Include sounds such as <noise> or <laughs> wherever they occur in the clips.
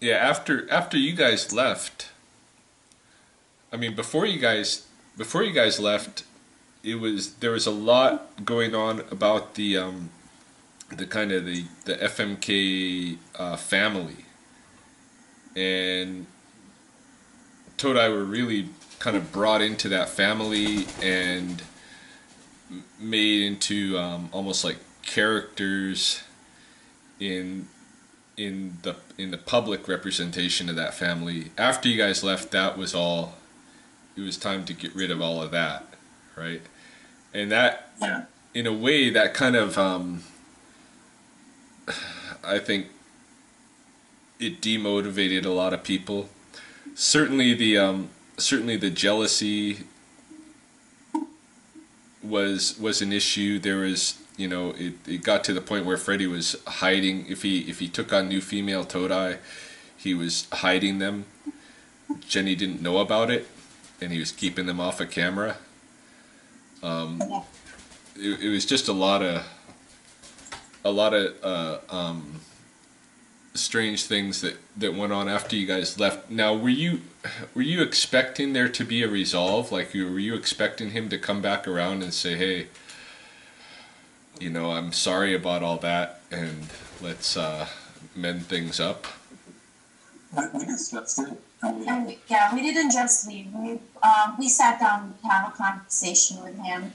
yeah, after after you guys left, I mean, before you guys before you guys left, it was there was a lot going on about the um, the kind of the the FMK uh, family, and Todai were really kind of brought into that family and made into um, almost like characters in in the in the public representation of that family. After you guys left, that was all. It was time to get rid of all of that, right? And that, Yeah. in a way, that kind of, um, <sighs> I think, it demotivated a lot of people. Certainly, the um, certainly the jealousy was was an issue. There was, you know, it, it got to the point where Freddie was hiding. If he if he took on new female Todai, he was hiding them. Jenny didn't know about it, and he was keeping them off of camera. Um, it, it was just a lot of a lot of uh, um, strange things that, that went on after you guys left. Now, were you were you expecting there to be a resolve? Like, you, were you expecting him to come back around and say, "Hey, you know, I'm sorry about all that, and let's uh, mend things up"? We, we discussed it. I mean, And yeah, we didn't just leave. We um, we sat down to have a conversation with him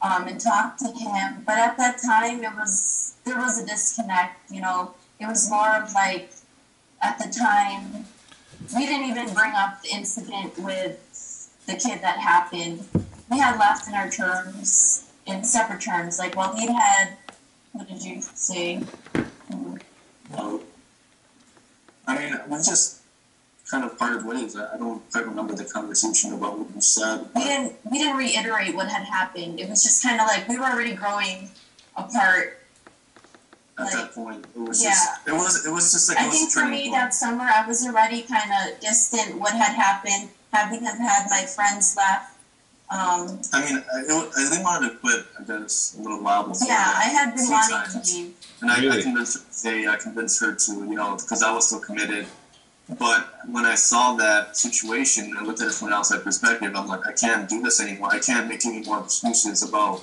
um, and talked to him. But at that time, it was there was a disconnect. You know, it was more of like at the time we didn't even bring up the incident with the kid that happened. We had left in our terms in separate terms. Like, well, he had what did you say? no. I mean, we just kind of parted ways. I, I don't quite remember the conversation about what you said. we didn't we didn't reiterate what had happened. It was just kind of like we were already growing apart. At like- that point, it was Yeah. just it was it was just like I think for me point. that summer I was already kind of distant. What had happened, having had my friends left. Um, I mean, I, it, I really wanted to quit. I guess a little while before. yeah, I had been wanting times. to leave. And I, I convinced her to. I convinced her to, you know, because I was still committed. But when I saw that situation and looked at it from an outside perspective, I'm like, I can't do this anymore. I can't make any more excuses about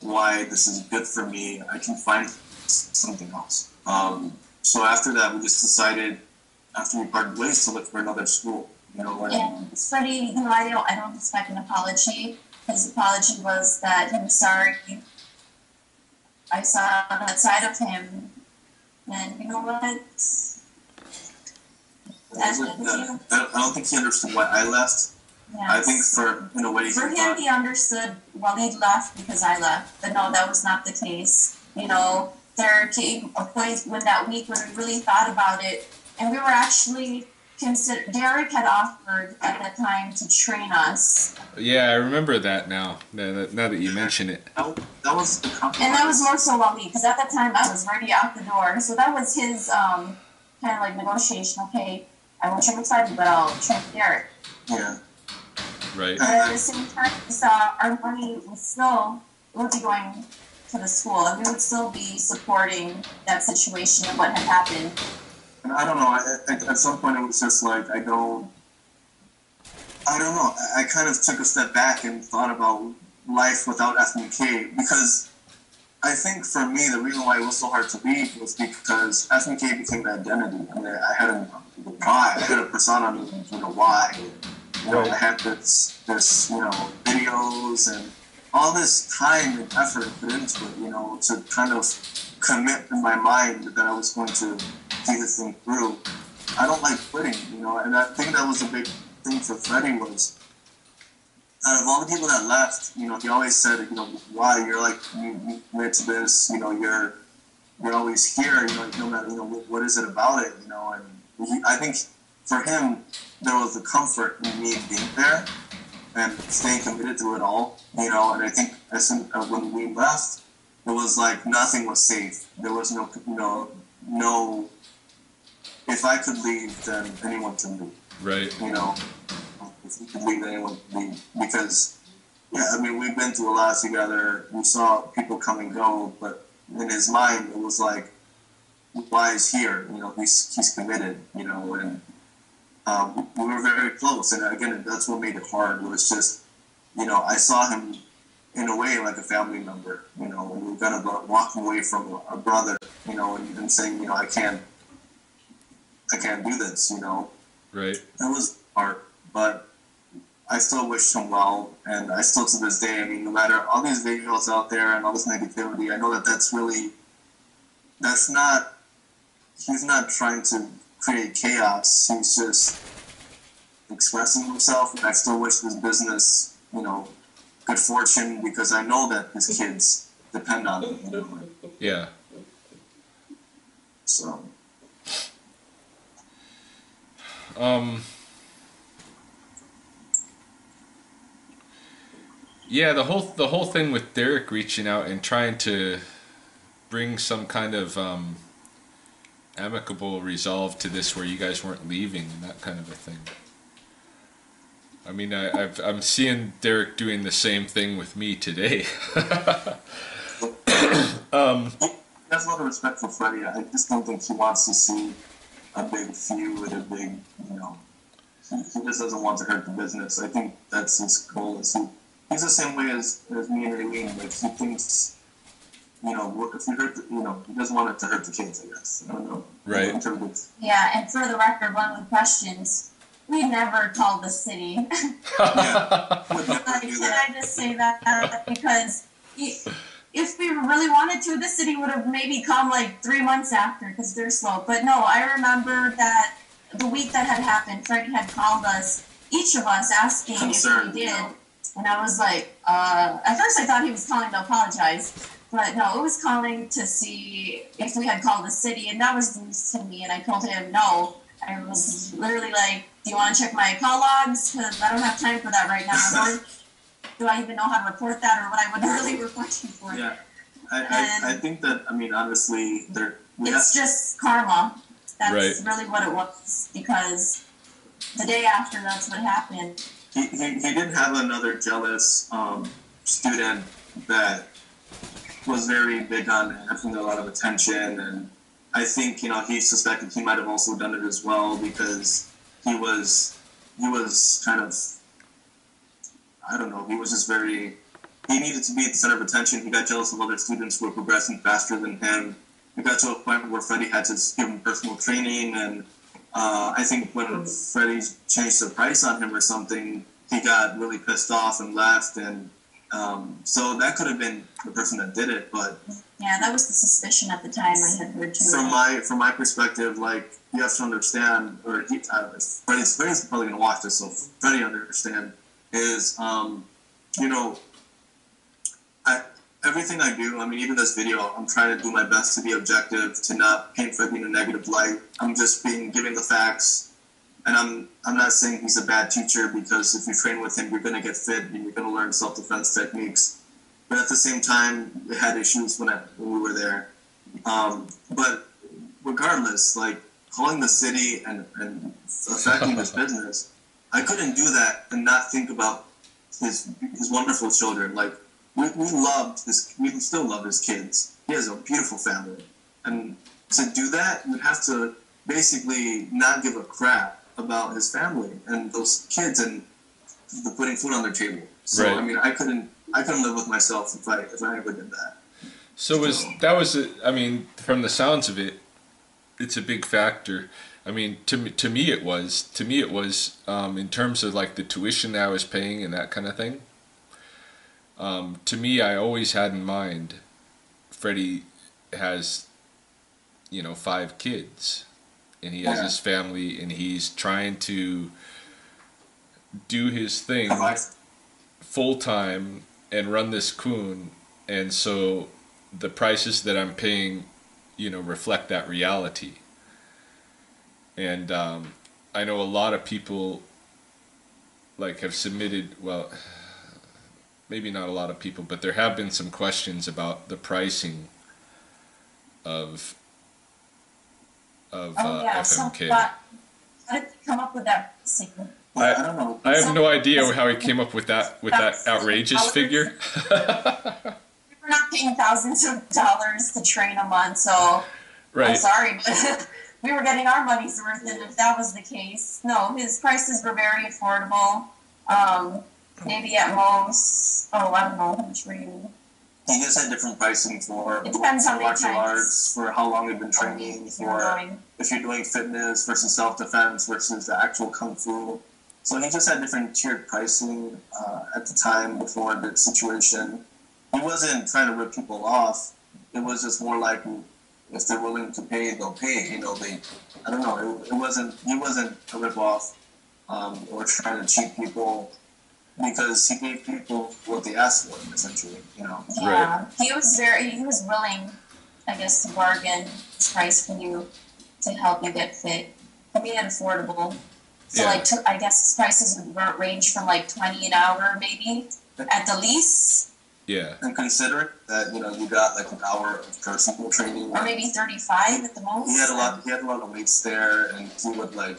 why this is good for me. I can find something else. Um, so after that, we just decided, after we parted ways, to look for another school. You know, and And Freddie, you know, I don't, I don't expect an apology. His apology was that he was sorry. I saw that side of him, and you know what? I, wasn't- I I don't think he understood why I left. I think for in a way, he For him, thought, he understood Waleed left because I left, but no, that was not the case. You know, there came a point when that week when we really thought about it, and we were actually consider. Derek had offered at that time to train us, Yeah, I remember that now. Now that, now that you mention it. that, that was the compromise. and that was more so Waleed because at that time I was already out the door. So that was his um, kind of like negotiation. Okay, I won't train with Freddie, but I'll train with Derek. Yeah. Right. But at the same time, we saw our money was still would be going to the school, and we would still be supporting that situation and what had happened. And I don't know. I, I, at some point, it was just like I don't. I don't know. I, kind of took a step back and thought about life without FMK because I think for me the reason why it was so hard to leave was because FMK became an identity. I mean, I had a why. I had a persona. You know why. You know, I had this this you know videos and all this time and effort put into it. You know, to kind of commit in my mind that I was going to see this thing through. I don't like quitting, you know, and I think that was a big thing for Freddie was out of all the people that left, you know, he always said, you know, why you're like you, you commit to this, you know, you're you're always here, you know, no matter you know what, what is it about it, you know, and he, I think for him there was the comfort in me being there and staying committed to it all, you know, and I think as soon, uh, when we left, it was like nothing was safe. There was no, you know, no. If I could leave, then anyone can leave. Right. You know, if we could leave, anyone can leave because, yeah, I mean, we've been through a lot together. We saw people come and go, but in his mind, it was like why is here. You know, he's he's committed. You know, and um, we were very close. And again, that's what made it hard. It was just, you know, I saw him in a way like a family member. You know, we were kind of walking away from a brother. You know, and, and saying, you know, I can't, I can't do this. You know, right. That was hard, but I still wish him well, and I still to this day. I mean, no matter all these videos out there and all this negativity, I know that that's really, that's not. He's not trying to create chaos. He's just expressing himself, and I still wish this business, you know, good fortune because I know that his kids depend on him. You know? Yeah. So. Um. Yeah, the whole the whole thing with Derek reaching out and trying to bring some kind of um, amicable resolve to this, where you guys weren't leaving and that kind of a thing. I mean, I, I've, I'm seeing Derek doing the same thing with me today. <laughs> <coughs> um, That's a lot of respect for Freddie. I just don't think he wants to see a big feud, a big, you know. He, he just doesn't want to hurt the business. I think that's his goal. Is he he's the same way as, as me and Aileen. Like he thinks, you know, if he hurt, the, you know, he doesn't want it to hurt the kids. I guess I don't know. Right. In terms of, Yeah, and for the record, one of the questions we never called the city. <laughs> yeah, Like, do can. I just say that because i- if we really wanted to, the city would have maybe come like three months after because they're slow. But no, I remember that the week that had happened, Freddie had called us, each of us, asking Concerned, if we you <laughs> did. know. And I was like, uh, at first I thought he was calling to apologize, but no, it was calling to see if we had called the city, and that was news to me. And I told him no. I was literally like, "Do you want to check my call logs? Because I don't have time for that right now. <laughs> Nor do I even know how to report that or what I would <laughs> really report you for? Yeah, I, I, I think that I mean honestly, there we have, It's just karma. That's Right. really what it was because the day after, that's what happened. he, he, he did have another jealous um, student that was very big on having a lot of attention and I think you know he suspected he might have also done it as well because he was he was kind of I don't know he was just very he needed to be at the center of attention he got jealous of other students who were progressing faster than him it got to a point where Freddie had to give him personal training and uh, I think when Freddie changed the price on him or something, he got really pissed off and left. And um, so that could have been the person that did it. But Yeah, that was the suspicion at the time I had heard too. from my from my perspective, like you have to understand, or he, uh, Freddie's, Freddie's probably gonna watch this, so Freddie understand is, um, you know, I everything I do. I mean, even this video, I'm trying to do my best to be objective, to not paint Freddie in a negative light. I'm just being giving the facts, and I'm I'm not saying he's a bad teacher because if you train with him, you're gonna get fit and you're gonna learn self defense techniques. But at the same time, we had issues when I, when we were there. Um, but regardless, like calling the city and, and <laughs> affecting his business, I couldn't do that and not think about his his wonderful children. Like we, we loved his, we still love his kids. He has a beautiful family, and to do that, you'd have to basically not give a crap about his family and those kids and the putting food on their table. So Right. I mean, I couldn't I couldn't live with myself if I if I ever did that. So was that was a, I mean from the sounds of it, it's a big factor. I mean to me, to me it was to me it was um, in terms of like the tuition that I was paying and that kind of thing. Um, to me, I always had in mind, Freddie has, you know, five kids, and he has Yeah. his family, and he's trying to do his thing full time and run this kwoon and so the prices that I'm paying you know reflect that reality and um, I know a lot of people like have submitted well <sighs> maybe not a lot of people but there have been some questions about the pricing of of Oh uh, yeah, so FMK but how did they come up with that signal? Well, I don't know. I have no idea how he came up with that with that outrageous figure. We're not paying thousands of dollars to train a month, so I'm sorry, but <laughs> we were getting our money's worth, and if that was the case, no, his prices were very affordable. Um, maybe at most, oh, I don't know, how much were you? He just had different pricing for It depends many martial arts, for how long you've been training, for going. if you're doing fitness versus self defense versus the actual kung fu. So he just had different tiered pricing uh, at the time before the situation. He wasn't trying to rip people off. It was just more like if they're willing to pay, they'll pay. You know, they. I don't know. It, it wasn't. He wasn't a rip off um, or trying to cheat people because he gave people what they asked for, essentially. You know. Yeah, he was very, he was willing, I guess, to bargain price for you to help you get fit. I mean, it affordable. So Yeah. like, to, I guess his prices would range from like twenty an hour, maybe at the least, Yeah. And consider that you know you got like an hour of personal training. or maybe thirty-five at the most. he had a lot. He had a lot of weights there, and he would like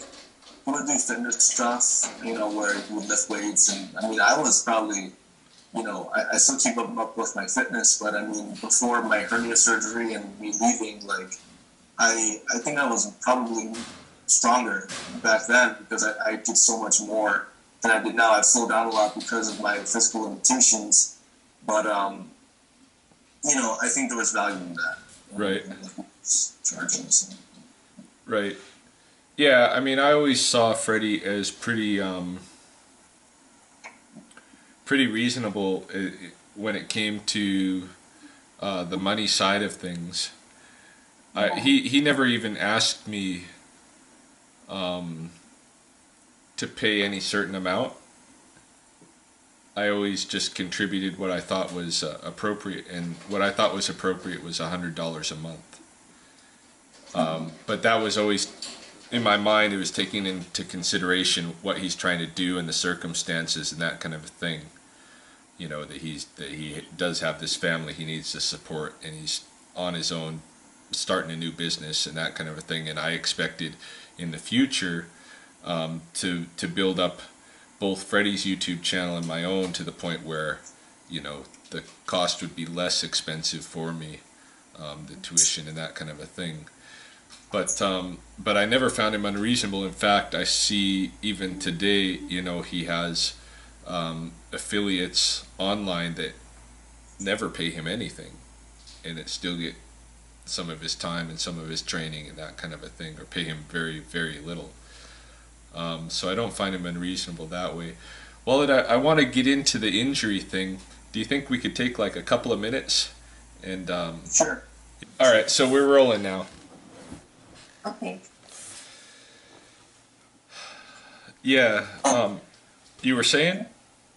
he would do fitness stuff. You know, where he would lift weights, and I mean, I was probably, you know, I, I still keep up, up with my fitness, but I mean, before my hernia surgery and me leaving, like, I I think I was probably stronger back then because I, I did so much more than I did now. I've slowed down a lot because of my physical limitations, but um, you know, I think there was value in that. Right. Charging. Right. Yeah, I mean, I always saw Freddie as pretty, um, pretty reasonable uh, when it came to uh, the money side of things. I, he he never even asked me um, to pay any certain amount. I always just contributed what I thought was uh, appropriate, and what I thought was appropriate was hundred dollars a month. Um, but that was always in my mind. It was taking into consideration what he's trying to do and the circumstances and that kind of a thing. You know that he's that he does have this family he needs to support, and he's on his own, starting a new business and that kind of a thing. And I expected in the future um, to to build up both Freddie's YouTube channel and my own to the point where you know the cost would be less expensive for me, um, the tuition and that kind of a thing. But um, but I never found him unreasonable. In fact, I see even today, you know, he has um, affiliates online that never pay him anything, and it still get some of his time and some of his training and that kind of a thing, or pay him very very little. Um, so I don't find him unreasonable that way. Well, I, I want to get into the injury thing. Do you think we could take like a couple of minutes? And um, Sure. all right, so we're rolling now. Okay. Yeah. Um, you were saying?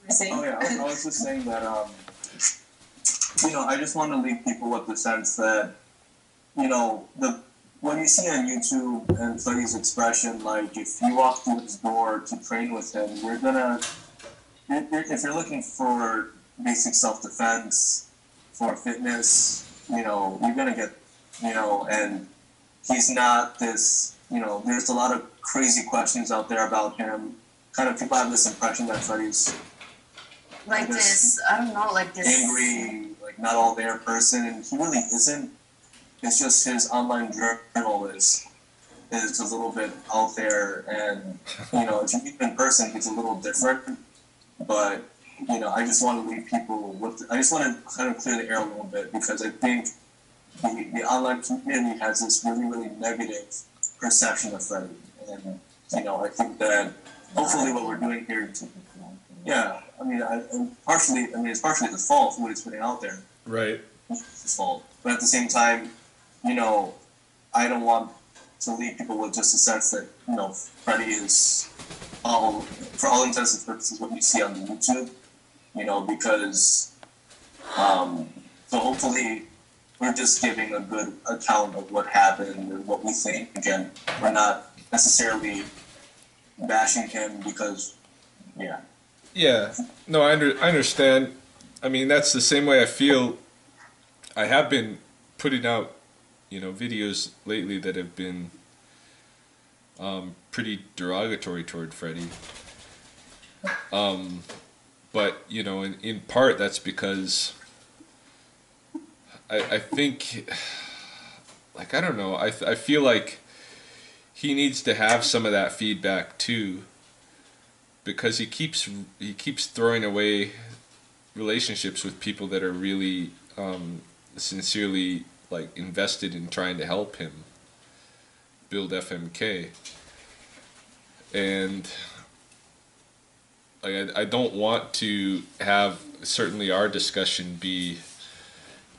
Saying? Oh yeah, I, I was just saying that um, you know, I just want to leave people with the sense that you know the when you see on YouTube and Freddie's expression, like if you walk through his door to train with him, you're gonna if you're looking for basic self defense, for fitness, you know, you're gonna get you know, and he's not this. You know, there's a lot of crazy questions out there about him. Kind of people have this impression that Freddie's like this, I don't know, like this. angry, like not all there person, and he really isn't. It's just his online journal is is a little bit out there, and you know, if you meet in person, he's a little different. But you know, I just want to leave people with. I just want to kind of clear the air a little bit because I think the, the online community has this really, really negative perception of Freddie, and you know, I think that hopefully what we're doing here to yeah, I mean, I, and partially, I mean, it's partially his fault for what he's putting out there. Right. It's his fault, but at the same time, you know, I don't want to leave people with just a sense that you know Freddie is all, for all intents and purposes, what you see on YouTube. You know, because um, so hopefully we're just giving a good account of what happened and what we think. Again, we're not necessarily bashing him because, yeah. Yeah. No, I, under, I understand. I mean, that's the same way I feel. I have been putting out, you know, videos lately that have been um, pretty derogatory toward Freddie. Um, but you know, in, in part that's because I, I think like I don't know. I I feel like he needs to have some of that feedback too because he keeps he keeps throwing away relationships with people that are really um, sincerely like invested in trying to help him build FMK and like I, I don't want to have certainly our discussion be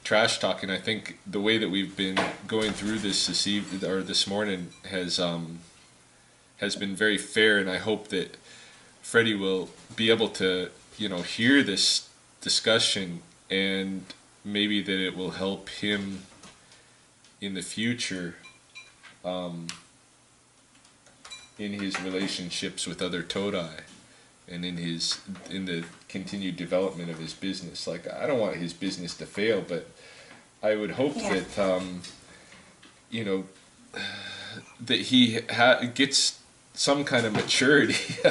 trash talking. I think the way that we've been going through this this evening or this morning has um, has been very fair, and I hope that Freddie will be able to you know hear this discussion and maybe that it will help him in the future um, in his relationships with other Todai and in his in the continued development of his business. Like I don't want his business to fail, but I would hope yeah. that um, you know that he ha- gets some kind of maturity. <laughs>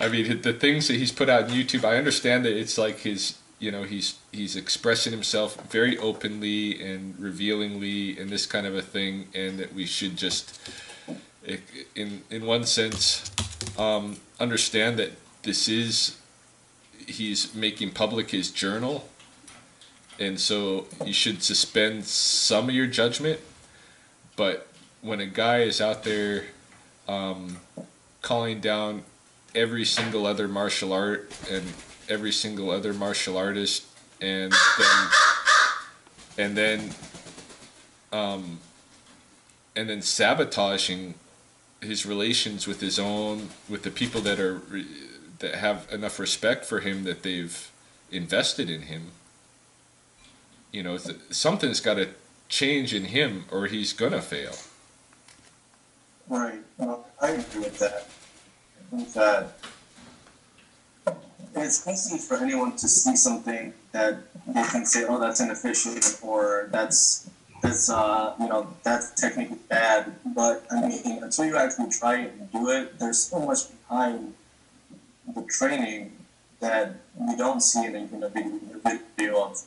I mean, the things that he's put out on YouTube, I understand that it's like his, you know, he's he's expressing himself very openly and revealingly and this kind of a thing, and that we should just, in in one sense, um, understand that this is he's making public his journal and so you should suspend some of your judgment but when a guy is out there um, calling down every single other martial art and every single other martial artist and <laughs> then and then um, and then sabotaging his relations with his own with the people that are that have enough respect for him that they've invested in him. You know th- something's got to change in him or he's gonna fail. Right. Well, i agree with that. I think that it's easy for anyone to see something that they can say oh that's inefficient or that's it's uh, you know that technique is bad. But I mean, until you actually try it and do it, there's so much behind the training that you don't see in a, in a video of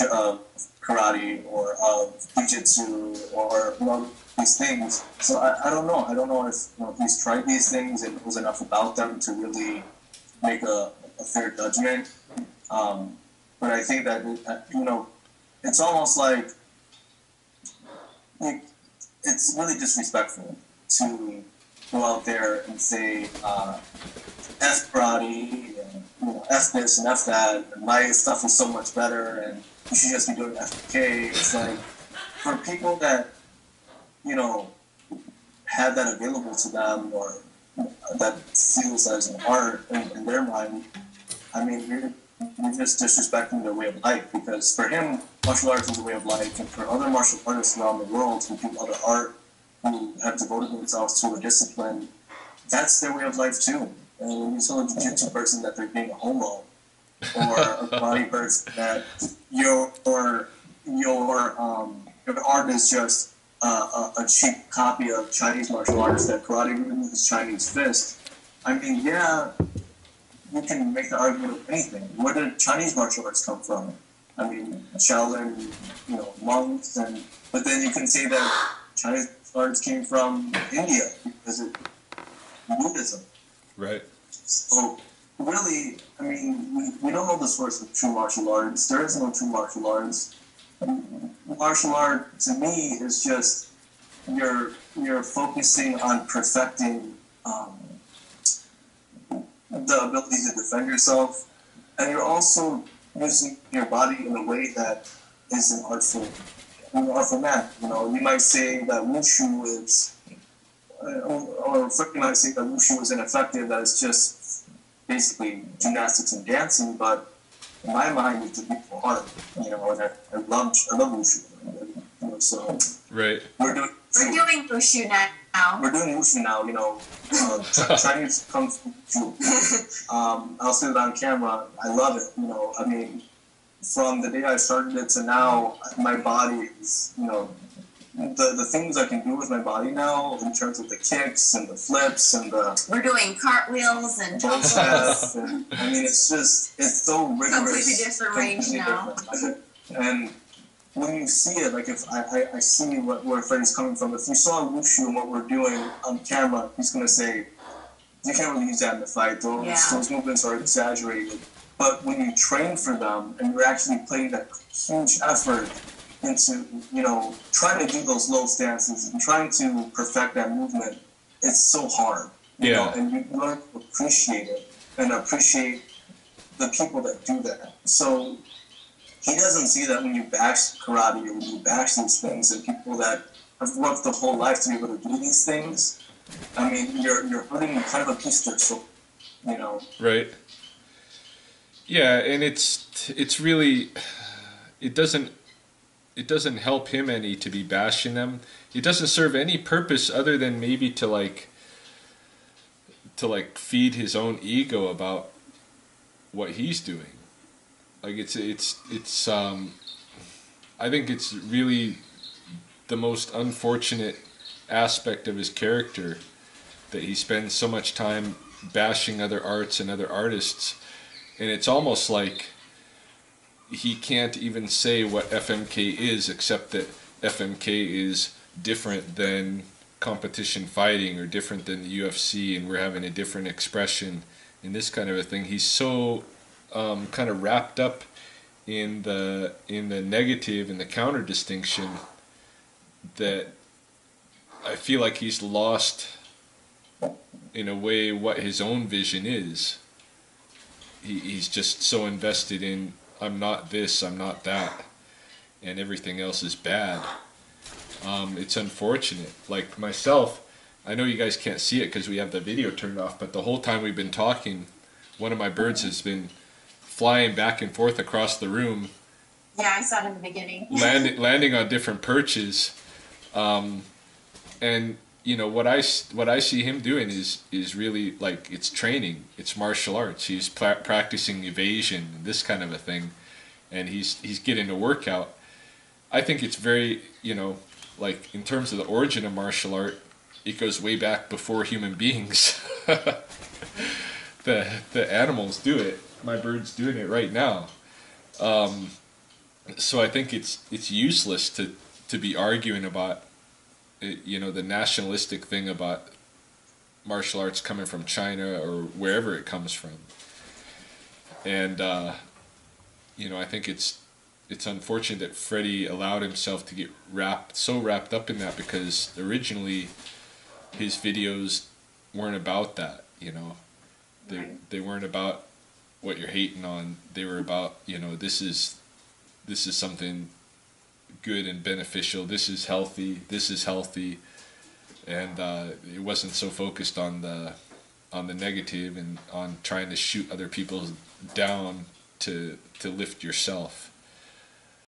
uh, karate or of jiu-jitsu or you know, these things. So I, I don't know. I don't know if you know, he's tried these things and knows enough about them to really make a, a fair judgment. Um, but I think that you know, it's almost like like it's really disrespectful to go out there and say uh, F karate and you know, F this and F that and my stuff is so much better and you should just be doing FK. It's like for people that you know have that available to them or that feels as an art in, in their mind. I mean, you're, you're just disrespecting their way of life because for him, martial arts is a way of life, and for other martial artists around the world who do other art, who have devoted themselves to a discipline, that's their way of life too. And when you tell a jiu-jitsu person that they're being a homo, or a <laughs> karate person that your or your um, your art is just uh, a, a, cheap copy of Chinese martial arts that karate is Chinese fist. I mean, yeah, you can make the argument of anything. Where did Chinese martial arts come from? I mean, Shaolin, you know, monks, and but then you can say that Chinese arts came from India because of Buddhism. Right. So really, I mean, we, we don't know the source of true martial arts. There is no true martial arts. Martial art to me is just you're you're focusing on perfecting um, the ability to defend yourself, and you're also using your body in a way that is an artful, an artful manner. You know, you might say that wushu is, uh, or you might say that wushu is ineffective. That it's just basically gymnastics and dancing. But in my mind, it's a beautiful art. You know, and I, I love I love wushu. You know, so right. We're doing we're doing wushu now We're doing wushu now, you know, uh, Chinese kung fu. Um, I'll say that on camera. I love it. You know, I mean, from the day I started it to now, my body is, you know, the, the things I can do with my body now in terms of the kicks and the flips and the we're doing cartwheels and, I mean, it's just it's so rigorous. Completely different range now. And when you see it, like if I, I, I see what where Freddie's coming from, if you saw Wushu and what we're doing on camera, he's gonna say, you can't really use that in the fight. Those Yeah. those movements are exaggerated. But when you train for them and you're actually putting that huge effort into, you know, trying to do those low stances and trying to perfect that movement, it's so hard. You Yeah. know, and you learn to appreciate it and appreciate the people that do that. So he doesn't see that when you bash karate or when you bash these things and people that have worked their whole life to be able to do these things. I mean, you're you're hurting kind of a piece of their soul, you know. Right. Yeah, and it's it's really it doesn't it doesn't help him any to be bashing them. It doesn't serve any purpose other than maybe to like to like feed his own ego about what he's doing. Like it's it's it's um I think it's really the most unfortunate aspect of his character that he spends so much time bashing other arts and other artists. And it's almost like he can't even say what FMK is except that FMK is different than competition fighting or different than the UFC and we're having a different expression in this kind of a thing. He's so um, kind of wrapped up in the in the negative and the counter distinction that I feel like he's lost in a way what his own vision is. He, he's just so invested in I'm not this, I'm not that, and everything else is bad. Um, it's unfortunate. Like myself, I know you guys can't see it because we have the video turned off, but the whole time we've been talking, one of my birds has been flying back and forth across the room Yeah, I saw it in the beginning. <laughs> landing landing on different perches, um, and you know what I what I see him doing is is really like it's training, it's martial arts. He's pra- practicing evasion, this kind of a thing, and he's he's getting a workout. I think it's very you know like in terms of the origin of martial art, it goes way back before human beings. <laughs> the the animals do it. My bird's doing it right now. Um, so I think it's it's useless to to be arguing about uh, you know the nationalistic thing about martial arts coming from China or wherever it comes from. And uh, you know I think it's it's unfortunate that Freddie allowed himself to get wrapped so wrapped up in that because originally his videos weren't about that, you know. They Right. they weren't about what you're hating on. They were about, you know, this is this is something good and beneficial. This is healthy. This is healthy, and uh, it wasn't so focused on the on the negative and on trying to shoot other people down to to lift yourself.